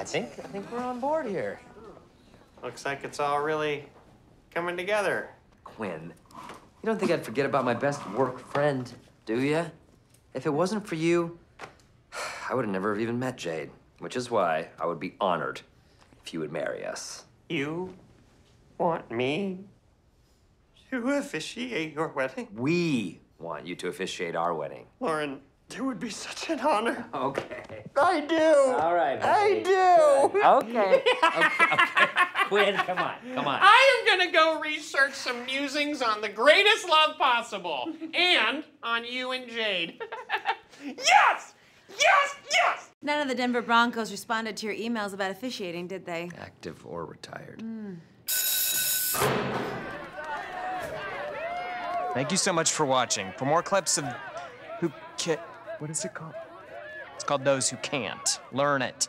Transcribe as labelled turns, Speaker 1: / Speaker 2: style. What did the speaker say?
Speaker 1: I think I think we're on board here.
Speaker 2: Looks like it's all really coming together.
Speaker 1: Quinn, you don't think I'd forget about my best work friend, do you? If it wasn't for you, I would have never have even met Jade, which is why I would be honored if you would marry us.
Speaker 2: You want me to officiate your wedding?
Speaker 1: We want you to officiate our wedding.
Speaker 2: Loren, it would be such an honor.
Speaker 1: Okay.
Speaker 2: I do.
Speaker 1: All right.
Speaker 2: I do.
Speaker 1: Okay. okay. Okay. Quinn, come on. Come on.
Speaker 3: I am gonna go research some musings on the greatest love possible and on you and Jade. yes! Yes! Yes!
Speaker 4: None of the Denver Broncos responded to your emails about officiating, did they?
Speaker 1: Active or retired. Hmm.
Speaker 5: Thank you so much for watching. For more clips of who ca- what is it called? It's called Those Who Can't. Learn it.